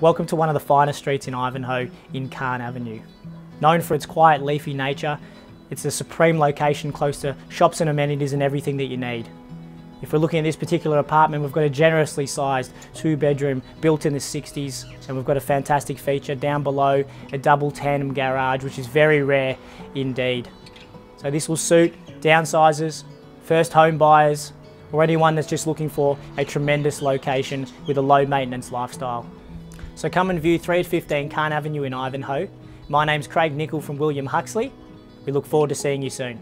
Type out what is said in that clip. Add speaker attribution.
Speaker 1: Welcome to one of the finest streets in Ivanhoe in Carn Avenue. Known for its quiet leafy nature, it's a supreme location close to shops and amenities and everything that you need. If we're looking at this particular apartment, we've got a generously sized two bedroom built in the 60s and we've got a fantastic feature down below, a double tandem garage, which is very rare indeed. So this will suit downsizers, first home buyers, or anyone that's just looking for a tremendous location with a low maintenance lifestyle. So come and view 3 at 15 Carn Avenue in Ivanhoe. My name's Craig Nickel from William Huxley. We look forward to seeing you soon.